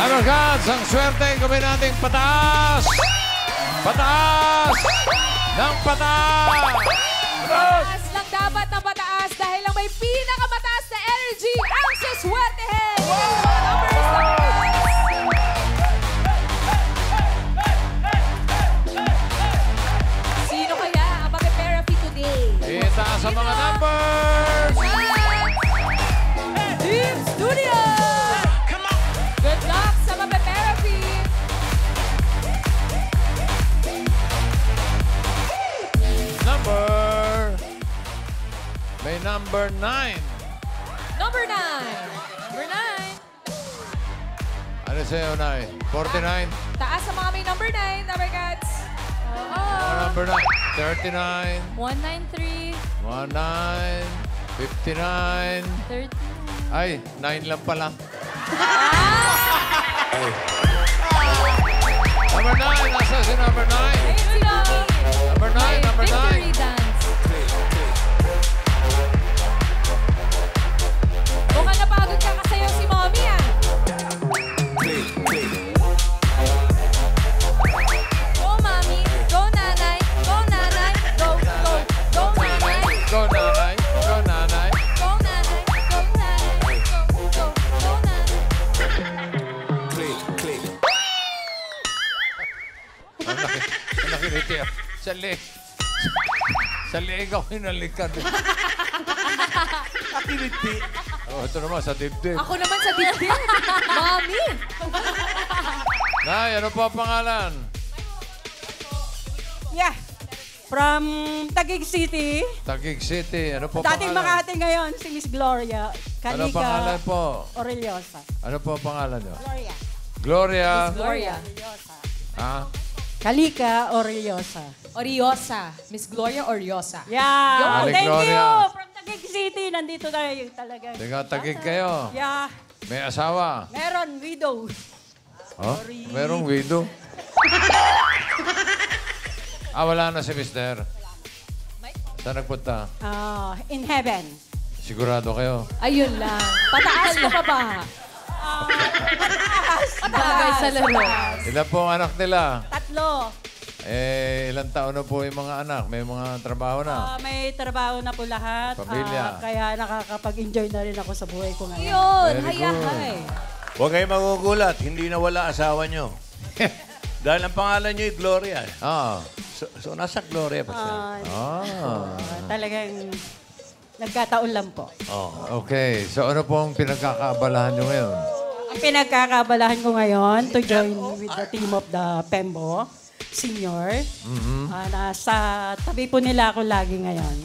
Number gods, ang swerte gawin nating pataas! Pataas! Ng pataas! Pataas lang dapat na pataas dahil lang may pinakamataas na energy ang suswertehin! Number nine. Number 9! Number 9! Ano sa'yo, Nay? 49? Taas sa mga may number 9, number cats. Mga Oo. number 9. 39. 193, 19. 59. 30. Ay, 9 lang pala. Number 9. Nasa si number 9. Ayun si Mommy. Number 9. May Number 9. Tia. Sa leeg. Ako hinalikan. Activity. Oh, ito naman sa dibdib. Ako naman sa dibdib. Mommy. Nay, ano po ang pangalan? Yeah. From Taguig City. Taguig City. Ano po Dating pangalan? Makati ngayon, si Miss Gloria. Ano pangalan po? Oreliosa. Ano po ang pangalan nyo? Gloria. Gloria. Gloria. Ha? Kalika Oreliosa. Oriosa. Miss Gloria Oriosa. Yeah. Yun. Thank Gloria. you. From Taguig City, nandito tayo talaga. Tiga, tagig kayo. Yeah. May asawa. Meron, widow. Oh? Merong widow. ah, wala na si mister. Saan nagpunta? Ah, in heaven. Sigurado kayo. Ayun lang. Pataas ka pa ba? Bagay sa laro. Ilan po ang anak nila? Tatlo. Eh, ilang taon na po yung mga anak? May mga trabaho na? Ah, may trabaho na po lahat. Pamilya. Ah, kaya nakakapag-enjoy na rin ako sa buhay ko ngayon. Yun. Very Haya, good. hay. Huwag kayong magugulat. Hindi na wala asawa nyo. Dahil ang pangalan nyo ay Gloria. Ah. So, so nasa Gloria pa siya. Ah, Ah. ah, talagang nagkataon lang po. Oh. Okay. So, ano po ang pinagkakaabalahan nyo ngayon? Ang pinagkakabalahan ko ngayon to join with the team of the Pembo Senior. Ah, nasa tabi po nila ako lagi ngayon.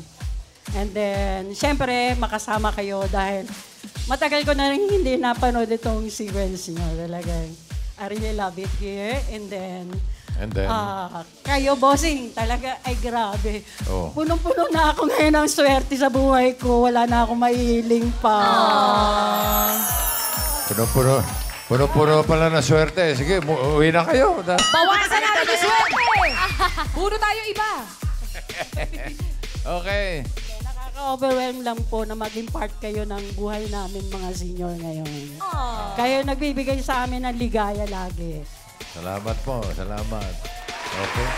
And then, syempre, makasama kayo dahil matagal ko na rin hindi napanood itong sequence nyo. Talagang, I really love it here. And then, And then? ah, kayo, bossing, talaga, ay grabe. Oh. Punong-puno na ako ngayon ng swerte sa buhay ko. Wala na akong mailing pa. Puno-puno. Puno-puno pala na swerte. Sige, uwi na kayo. Bawasan natin yung swerte. Puro tayo iba. Okay. Nakaka-overwhelm lang po na maging part kayo ng buhay namin mga senior ngayon. Kayo nagbibigay sa amin ng ligaya lagi. Salamat po. Salamat. Okay.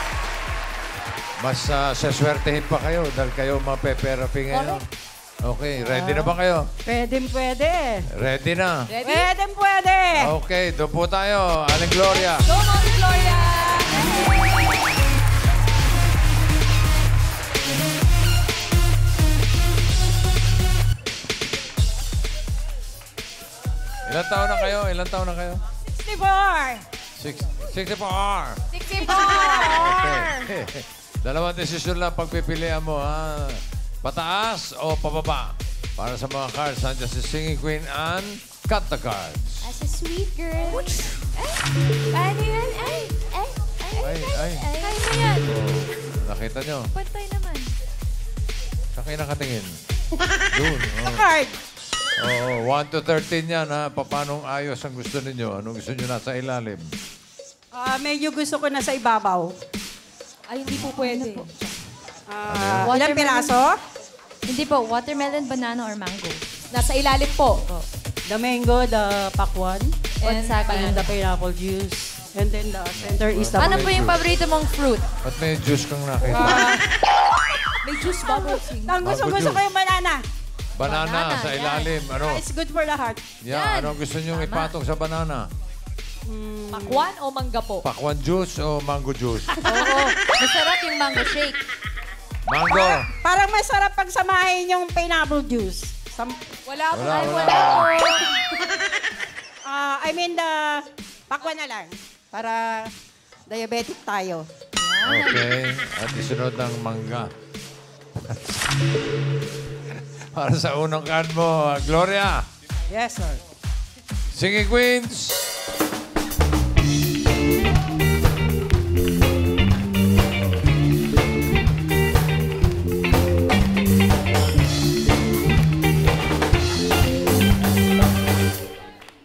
Mas uh, saswertehin pa kayo dahil kayo mape-therapy ngayon. Okay. Ready na ba kayo? Pwede, pwede. Ready na. Ready? Pwede, pwede. Okay. Doon po tayo. Aling Gloria. Go, Mommy Gloria. Ilan taon na kayo? Ilan taon na kayo? 64. Six, 64. 64. Okay. Dalawang desisyon lang pagpipilian mo, ha? Pataas o pababa? Para sa mga cards, nandiyan si Singing Queen Anne. Cut the cards. As a sweet girl. Ay, ano yan? Ay, ay, ay, Ay, ay. Kaya mo yan. Nakita nyo? Pantay naman. Saan kayo nakatingin? Doon. Oh. Card. Oo, 1 to 13 yan, ha? Paano ayos ang gusto ninyo? Anong gusto nyo nasa ilalim? Ah, medyo gusto ko na sa ibabaw. Ay, hindi po pwede. Ah, Watermelon. ilang piraso? Hindi po, watermelon, banana, or mango. Nasa ilalim po. The mango, the pakwan, And and the pineapple juice. And then the center is the Ano po yung paborito mong fruit? Ba't may juice kang nakita? May juice bubble tea. Ang gusto, Mango gusto juice. ko yung banana. Banana, Banana, sa yan. ilalim. Ano? It's good for the heart. Yeah, ano gusto nyo ipatong sa banana? Pakwan o mangga po? Pakwan juice o mango juice? Oo. Masarap yung mango shake. Mango. Parang masarap pagsamahin yung pineapple juice. Some, Wala po. Wala, wala. wala ah, I mean the pakwan na lang. Para diabetic tayo. Okay. At isunod ng mangga. Para sa unang card mo, Gloria. Yes, sir. Singing Queens.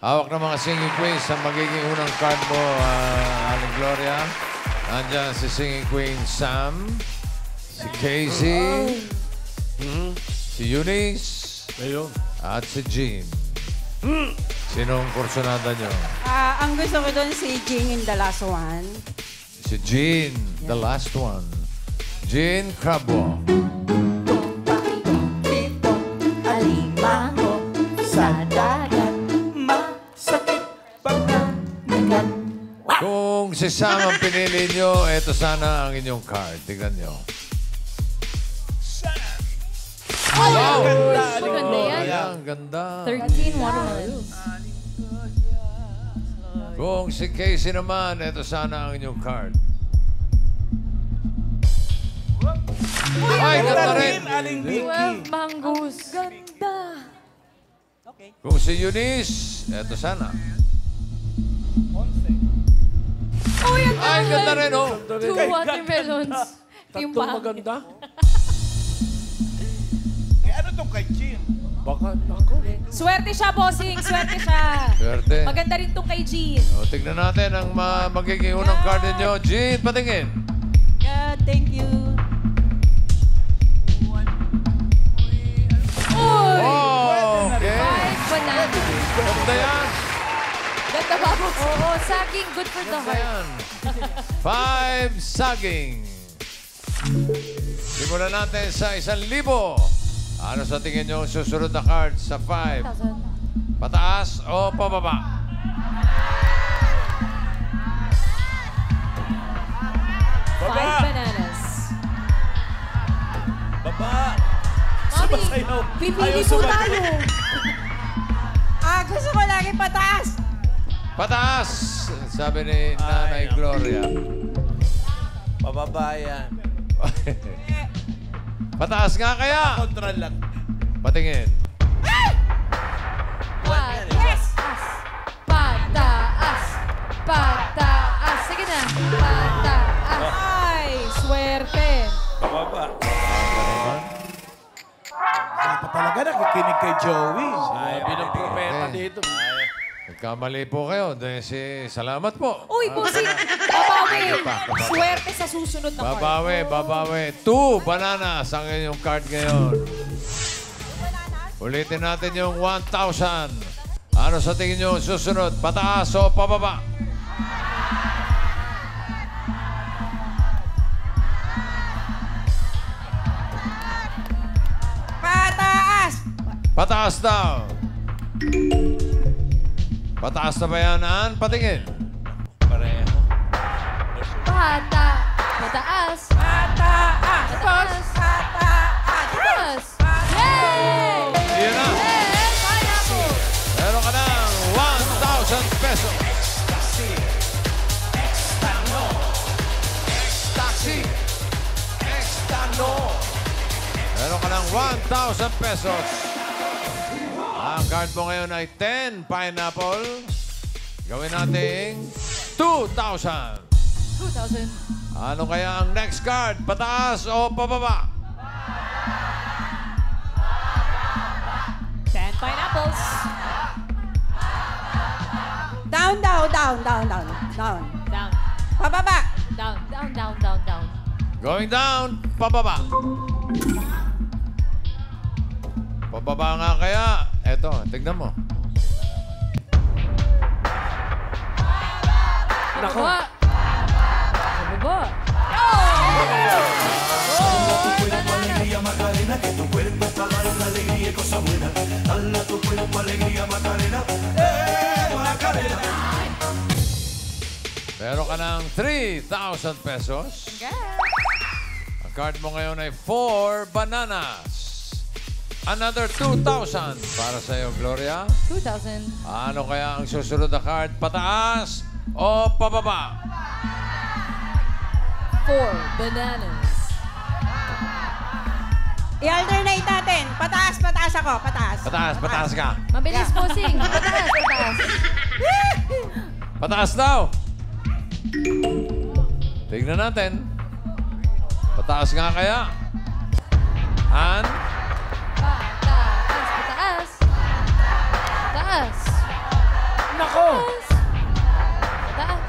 Hawak ng mga singing queens sa magiging unang card mo, uh, Aling Gloria. Nandiyan si singing queen Sam, si Casey, si Eunice, Ayun. at si Jean. Sinong kursunada nyo? Ah, ang gusto ko doon si Jing in the last one. Si Jean, the last one. Jean Crabwo. Alimango sa dagat. Si Sam ang pinili nyo, eto sana ang inyong card. Tignan nyo. Wow! Maganda yan. Ayan, ganda. 13 watermelon. Kung si Casey naman, eto sana ang inyong card. Ay, ganda rin. Aling 12 mangoes. Ganda. Kung si Eunice, eto sana. Oh, yan Ay, ganda rin, oh. Two watermelons. Yung Tatlong bang- maganda. eh, ano tong kay Jean? Baka, ako. Swerte siya, bossing. Swerte siya. Swerte. Maganda rin tong kay Jean. O, tignan natin ang ma- magiging unang card ninyo. Jean, patingin. Yeah, thank you. Ba, bossing? Oo, saging. Good for the heart. Five saging. Simulan natin sa isang libo. Ano sa tingin nyo ang susunod na card sa five? 1,000. Pataas o pababa? Five bananas. Baba. Mami, Sumasayaw. Pipili Ayaw po sumasayaw. tayo. Ah, gusto ko lagi pataas. Pataas! Sabi ni Nanay Gloria. Pababa yan. Pataas nga kaya? Kontra lang. Patingin. pataas. Pataas. Pataas. Sige na. Pataas. Ay, swerte. Pababa. Dapat talaga nakikinig kay Joey. Sabi ng propeta dito. Nagkamali po kayo. Dahil si... Salamat po. Uy, bossing. Babawi. Swerte sa susunod na card. Babawi, babawi. Two bananas ang inyong card ngayon. Ulitin natin yung 1,000. Ano sa tingin nyo susunod? Pataas o pababa? Pataas! Pataas daw. Pataas na ba yan, Ann? Patingin. Pareho. Pata. Pataas. Pataas! Pataas. Pataas! Pataas. Yay! Yan na. Yay! Pineapple. Meron ka ng 1,000 pesos. Taxi. Extano. Meron ka ng 1,000 pesos. Ang card mo ngayon ay 10 pineapple. Gawin natin 2,000. 2,000. Ano kaya ang next card? Pataas o pababa? Ten pineapples. Down, down, down, down, down, down. Down. Pababa! Down. Down, down, down, down. Going down, pababa. Pababa nga kaya. Eto, tignan mo. Nako! Nako! Alegría, Macarena, que tu cuerpo está la alegría y cosa buena. Dale tu alegría, Macarena. ¡Eh, Macarena! Meron ka ng 3,000 pesos. Ang card mo ngayon ay 4 bananas. Another 2,000 para sa iyo, Gloria. 2,000. Ano kaya ang susunod na card? Pataas o pababa? Four bananas. I-alternate natin. Pataas, pataas ako. Pataas. Pataas, pataas ka. Mabilis po, Sing. Pataas, pataas. Pataas daw. Tignan natin. Pataas nga kaya. And Pataas. Nako! Pataas. Pataas.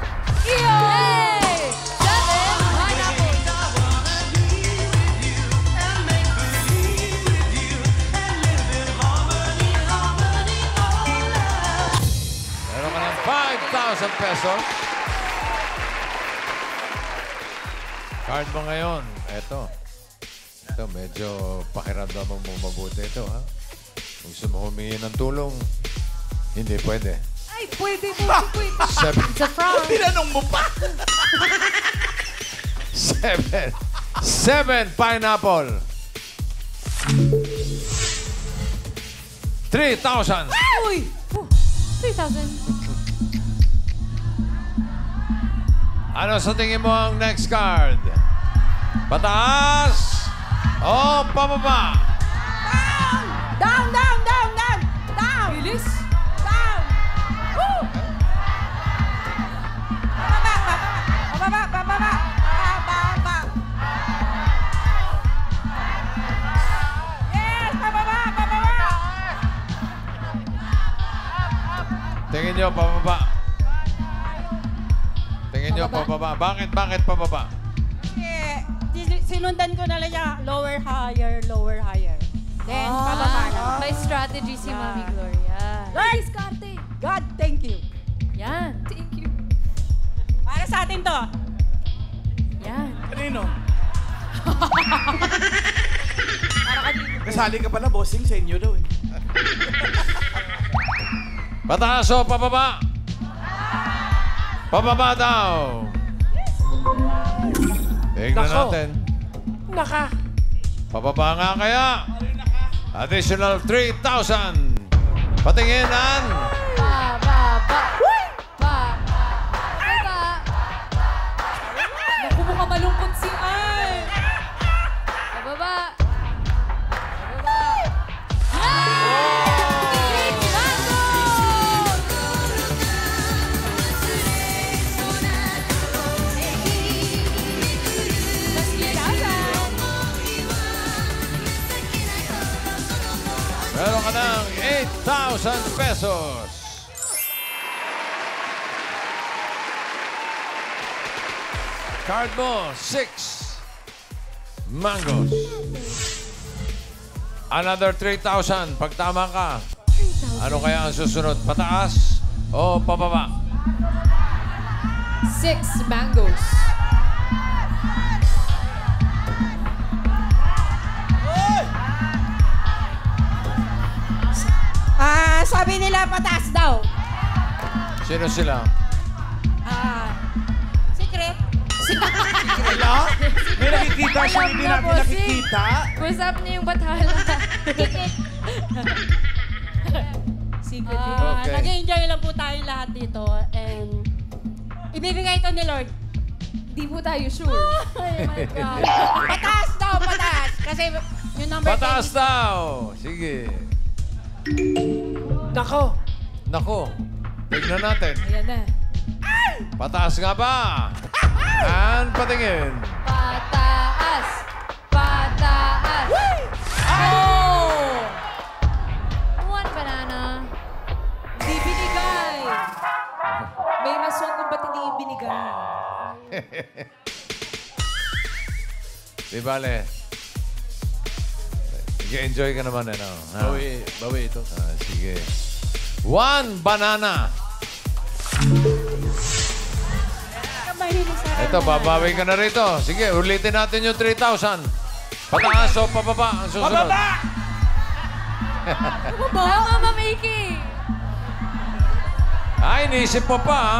Yay! Seven pineapples. meron ka ng 5,000 pesos. Card mo ngayon. Eto. Ito, medyo pakiramdam mo mabuti ito, ha? Kung gusto mo humingi ng tulong, hindi pwede. Ay, pwede po, pwede. Seven, It's a frog. Tinanong mo pa! seven, seven pineapple. 3,000. Uy! 3,000. Ano sa tingin mo ang next card? Pataas o pababa? Down, down, down, down. Tingin nyo, pababa. Tingin nyo, pababa. Bakit, bakit pababa? Kasi sin- sinundan ko na lang siya, lower, higher, lower, higher. Then, pababa na. Ah, May strategy si Yeah. Mami Gloria. Lord, Diskarte. God, thank you. Yan. Thank you. Para sa atin to. Yan. Kanino? Kasali ka pala, bossing, sa inyo daw eh. Pataas o pababa? Pababa daw. Tingnan Nako. natin. Naka! Pababa nga kaya. Additional 3,000. Patinginan. Pa, ba, ba. Pa. Ba. Naku, mukhang malungkot si Ay. 8,000 pesos. Card mo, 6 mangoes. Another 3,000. Pag ka, ano kaya ang susunod? Pataas o pababa? Six mangoes. Sabi nila pataas daw. Sino sila? Ah, secret. Wala? May nakikita siya, Alam hindi na, natin nakikita. Usap niyo yung bathala. Secret. Ah, Okay. Nag-enjoy lang po tayong lahat dito. And ibibigay ito ni Lord. Di po tayo sure. Oh my God. pataas daw, pataas. Kasi yung number Pataas 10 daw. Sige. Nako! Nako. Tignan natin. Ayan na. Pataas nga ba? And patingin. Pataas. Pataas. Oh! One banana. Di binigay. May rason kung ba't hindi binigay. Di bale. Nag-enjoy ka naman, ano? Ha? Bawi, bawi ito. Ah, sige. One banana. Ito, babawi ka na rito. Sige, ulitin natin yung 3,000. Pataas o pababa ang susunod. Pababa! Baka Mama Mickey. Ay, iniisip mo pa, ha?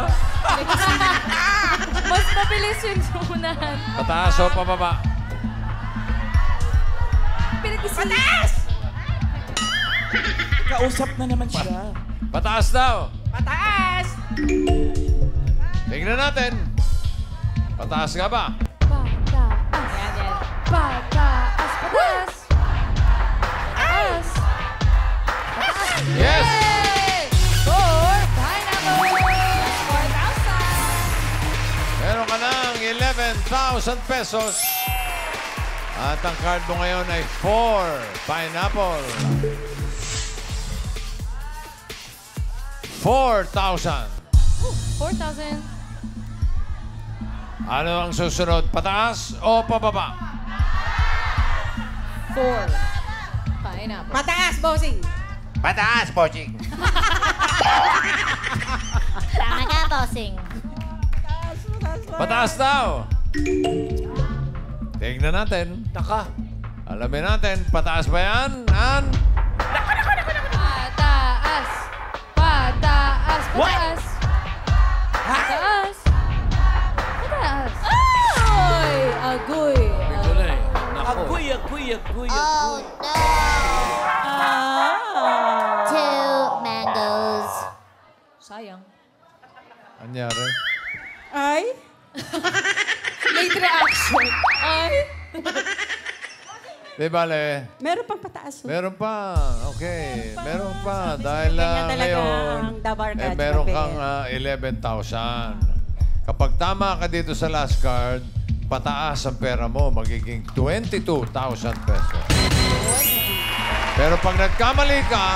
Mas mabilis yung sunan. Pataas o pababa. Pinag-isip. Kausap na naman siya. Pataas daw. Pataas! Tingnan natin. Pataas nga ba? Pataas. Pataas. Pataas. Pataas. Yes! Yay! For pineapples. 4,000. Meron ka ng 11,000 pesos. At ang card mo ngayon ay 4 pineapple. 4,000. 4,000. Ano ang susunod? Pataas o pababa? 4. Pineapple. Pataas, bossing! Pataas, Poching. Tama ka, bossing. Pataas daw. Tingnan natin. Naka. Alamin natin, pataas ba yan? An? Pataas. Pataas. Pataas. Pataas. Pataas. Ay! Agoy. Eh. Agoy, agoy, agoy, Oh, agoy. no. Ah! Two mangoes. Sayang. Anyari? Ay? Late reaction. Ay! Di bale, Meron pang pataas. oh. meron pa. Okay, meron pa. Dahil uh, talaga ngayon, ang eh, meron kang ah, 11,000. Kapag tama ka dito sa last card, pataas ang pera mo, magiging 22,000 pesos. Pero pag nagkamali ka,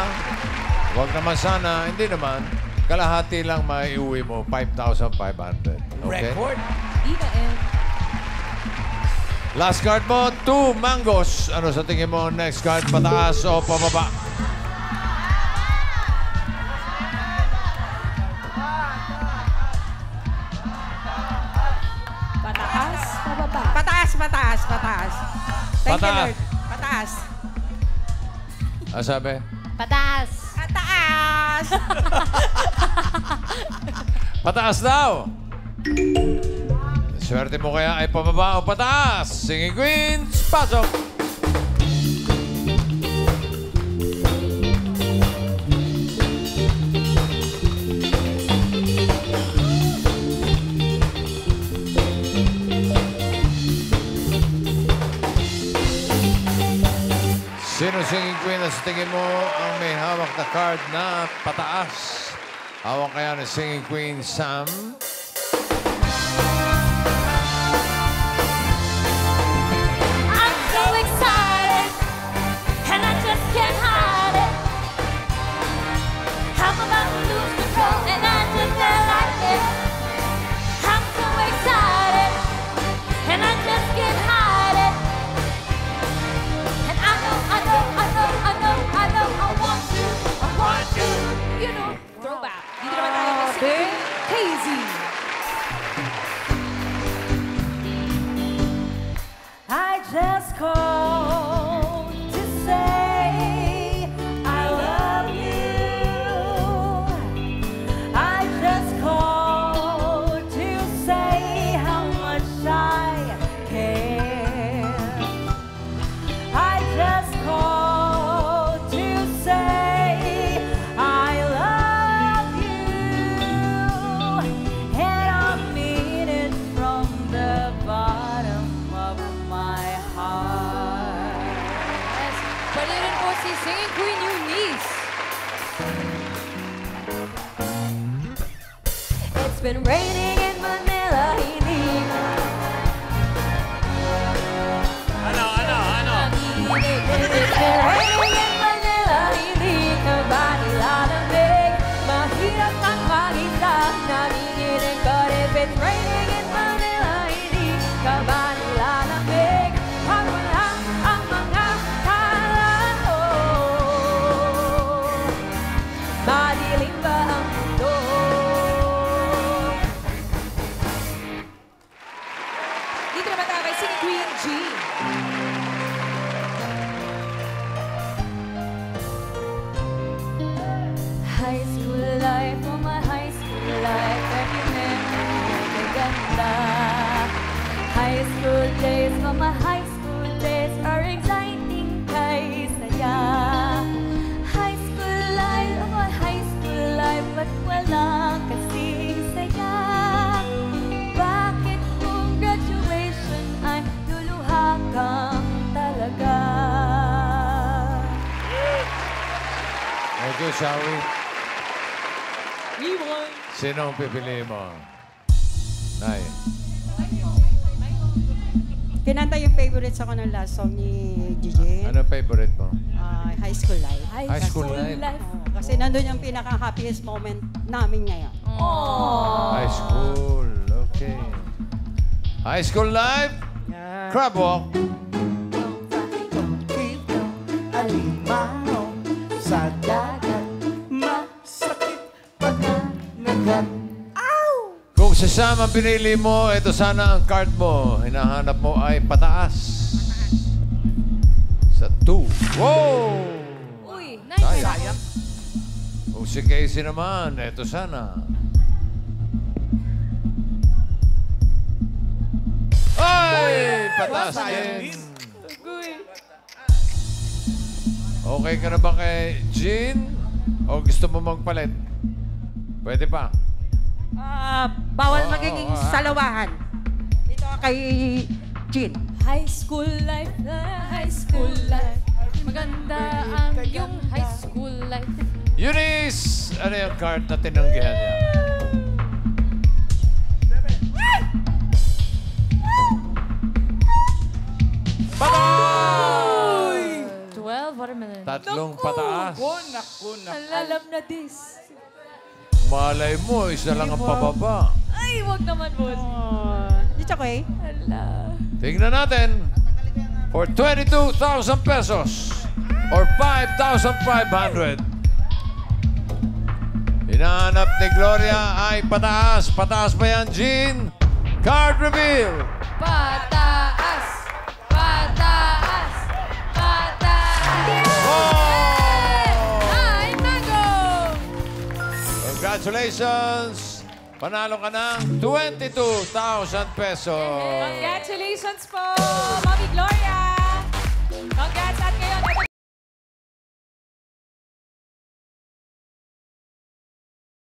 huwag naman sana, hindi naman, kalahati lang maiuwi mo, 5,500. Okay? Record. Di na eh. Last card mo, two mangoes. Ano sa tingin mo next card, pataas o pababa? Pataas. Pababa. Pataas, pataas, pataas. Thank Pataas. you, Lord. Pataas. Ah, sabi? Pataas. Pataas! Pataas daw! Swerte mo kaya ay pababa o pataas? Singing Queens, pasok! Sino singing queen na sa tingin mo ang may hawak na card na pataas? Hawak kaya ni singing queen Sam? Yes. Pwede rin po si Singing Queen Eunice. It's been raining in Manila, hindi Ano, ano, ano? It's been raining shall we? Rewind. Sino ang pipili mo? Nay. Kinanta yung favorites ako ng last song ni Gigi. Ano favorite mo? Ah, high School Life. High School Life. Oo, kasi nandun yung pinaka-happiest moment namin ngayon. High school. Okay. High school life. Crab walk. Kung si Sam ang pinili mo, ito sana ang card mo. Hinahanap mo ay pataas. Sa 2. Wow! Uy, Sayang. Kung si Casey naman, ito sana. Ay! Pataas din. Okay ka na ba kay Jean? O gusto mo magpalit? Pwede pa. Ah, bawal Oo, magiging oo, ah. salawahan. Dito kay Jean. High school life, high school life. Maganda ang yung high school life. Eunice! Ano yung card na tinanggihan niya? Patay! 12 watermelon. Tatlong pataas. Naku, naku. Alam na this. Malay mo, isa lang ang pababa. Ay, wag naman, boss. Oh, it's okay. Hala. Tingnan natin. For 22,000 pesos or 5,500. Hinahanap ni Gloria ay pataas. Pataas ba yan, Jean? Card reveal. Pataas! Pataas! Pataas! Oh! Congratulations! Panalo ka ng 22,000 pesos. Congratulations po, Mami Gloria! Congrats,